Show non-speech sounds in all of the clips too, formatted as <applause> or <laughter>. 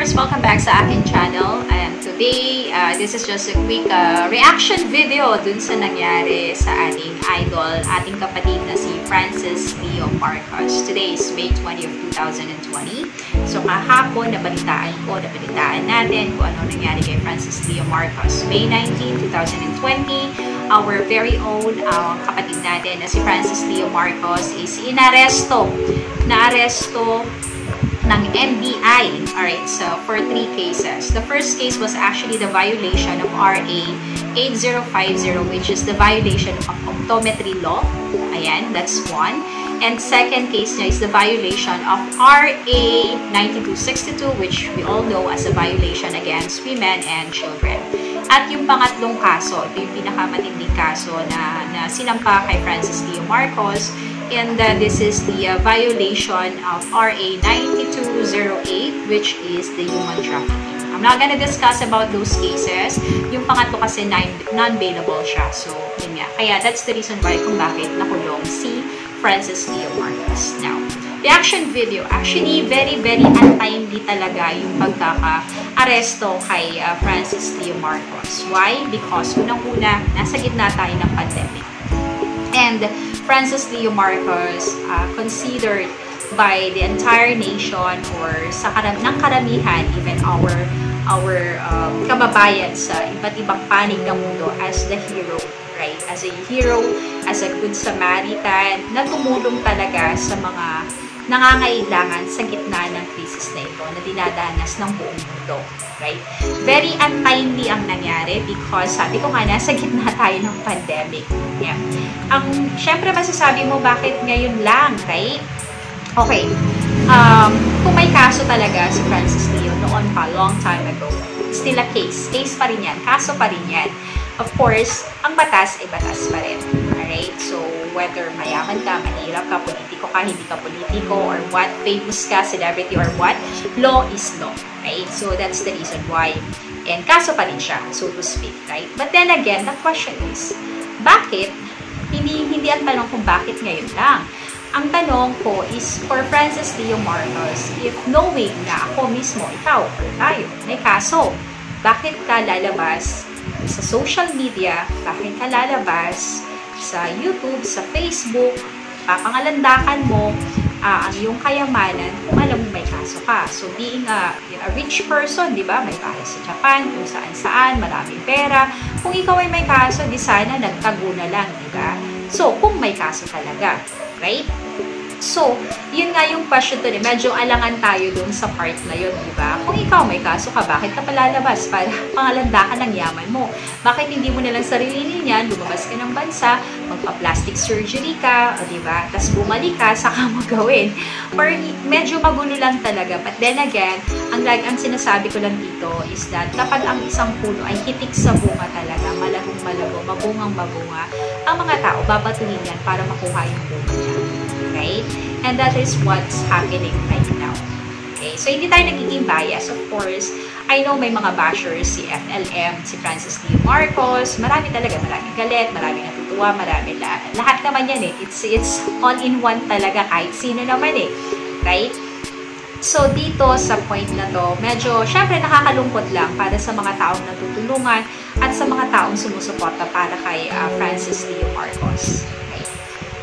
Bangers! Welcome back sa aking channel. And today, uh, this is just a quick uh, reaction video dun sa nangyari sa ating idol, ating kapatid na si Francis Leo Marcos. Today is May 20 of 2020. So kahapon, nabalitaan ko, nabalitaan natin kung ano nangyari kay Francis Leo Marcos. May 19, 2020, our very own uh, kapatid natin na si Francis Leo Marcos is inaresto. Na-aresto ng NBI. Alright, so for three cases. The first case was actually the violation of RA 8050, which is the violation of optometry law. Ayan, that's one. And second case niya is the violation of RA 9262, which we all know as a violation against women and children. At yung pangatlong kaso, ito yung pinakamatinding kaso na, na sinampa kay Francis Leo Marcos, and uh, this is the uh, violation of RA 9208 which is the human trafficking. I'm not gonna discuss about those cases. Yung pangatlo kasi non-bailable siya. So, yun nga. Kaya that's the reason why kung bakit nakulong si Francis Leo Marcos. Now, reaction video. Actually, very, very untimely talaga yung pagkaka-aresto kay uh, Francis Leo Marcos. Why? Because unang-una, nasa gitna tayo ng pandemic. And Francis Leo Marcos uh, considered by the entire nation or sa karam ng karamihan, even our our um, kababayan sa iba't ibang panig ng mundo as the hero, right? As a hero, as a good Samaritan, na tumulong talaga sa mga nangangailangan sa gitna ng krisis na ito na dinadanas ng buong mundo. Right? Very untimely ang nangyari because sabi ko nga, nasa gitna tayo ng pandemic. Yeah. Ang, syempre masasabi mo, bakit ngayon lang, right? Okay. Um, kung may kaso talaga si Francis Leo noon pa, long time ago, still a case. Case pa rin yan. Kaso pa rin yan. Of course, ang batas ay batas pa rin. Alright? So, whether mayaman ka, mahirap ka, politiko ka, hindi ka politiko, or what, famous ka, celebrity, or what, law is law. Right? So, that's the reason why. And kaso pa rin siya, so to speak. Right? But then again, the question is, bakit? Hindi, hindi ang tanong kung bakit ngayon lang. Ang tanong ko is for Francis Leo Marcos, if knowing na ako mismo, ikaw, or tayo, may kaso, bakit ka lalabas sa social media, bakit ka lalabas sa YouTube, sa Facebook, papangalandakan mo uh, ang iyong kayamanan kung alam mo may kaso ka. So, being a, a rich person, di ba? May bahay sa Japan, kung saan-saan, maraming pera. Kung ikaw ay may kaso, di sana nagtago na lang, di ba? So, kung may kaso talaga, right? So, yun nga yung question to eh. Medyo alangan tayo dun sa part na yun, di ba? Kung ikaw may kaso ka, bakit ka palalabas? Para <laughs> pangalanda ka ng yaman mo. Bakit hindi mo nalang sarili niyan, lumabas ka ng bansa, magpa-plastic surgery ka, o di ba? Tapos bumalik ka, <laughs> saka mo gawin. Or medyo magulo lang talaga. But then again, ang, ang sinasabi ko lang dito is that kapag ang isang puno ay hitik sa bunga talaga, malagong malago, mabungang mabunga, ang mga tao babatuhin yan para makuha yung bunga niya right? And that is what's happening right now. Okay, so hindi tayo nagiging bias. Of course, I know may mga bashers, si FLM, si Francis D. Marcos, marami talaga, maraming galit, maraming natutuwa, marami lahat. Lahat naman yan eh. It's, it's all in one talaga, kahit sino naman eh. Right? So, dito sa point na to, medyo, syempre nakakalungkot lang para sa mga taong natutulungan at sa mga taong sumusuporta para kay uh, Francis Leo Marcos.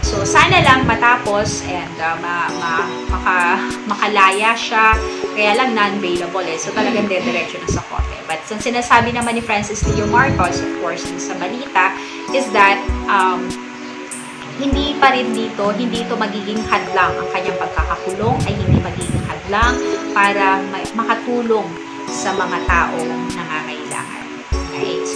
So, sana lang matapos and uh, ma, ma, maka, makalaya siya. Kaya lang non-bailable eh. So, talagang dediretso na sa korte. But, ang sinasabi naman ni Francis Leo Marcos, of course, sa balita, is that um, hindi pa rin dito, hindi ito magiging hadlang. Ang kanyang pagkakakulong ay hindi magiging hadlang para makatulong sa mga taong nangangailangan.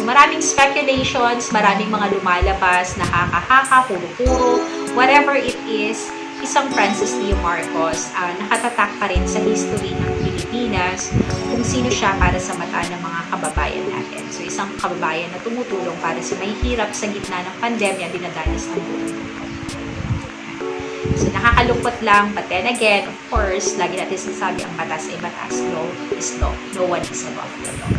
Maraming speculations, maraming mga lumalabas, nakakahaka, puro-puro, whatever it is, isang Francis Leo Marcos uh, nakatatak pa rin sa history ng Pilipinas kung sino siya para sa mata ng mga kababayan natin. So, isang kababayan na tumutulong para sa may hirap sa gitna ng pandemya dinadanas ng buong mundo. So, nakakalungkot lang. But then again, of course, lagi natin sinasabi ang batas ay batas. Law is law. No one is above the law.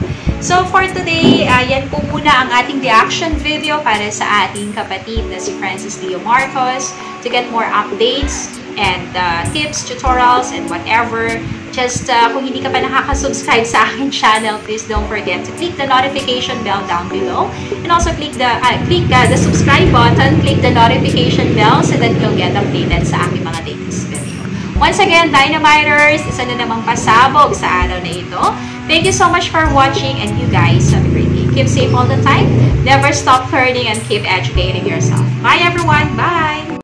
So, for today, uh, yan po muna ang ating reaction video para sa ating kapatid na si Francis Leo Marcos. To get more updates and uh, tips, tutorials, and whatever, Just uh, kung hindi ka pa nakaka-subscribe sa akin channel, please don't forget to click the notification bell down below. And also click the uh, click uh, the subscribe button, click the notification bell so that you'll get updated sa aking mga latest video. Once again, Dynamiters, isa na namang pasabog sa araw na ito. Thank you so much for watching and you guys have a great day. Keep safe all the time. Never stop learning and keep educating yourself. Bye everyone. Bye!